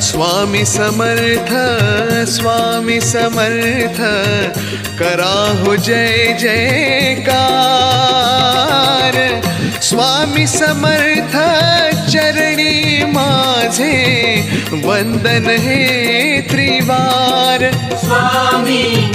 स्वामी समर्थ स्वामी समर्थ, कराहु जय जयकार। स्वामी समर्थ, चरणी माझे, वंदन हे त्रिवार। स्वामी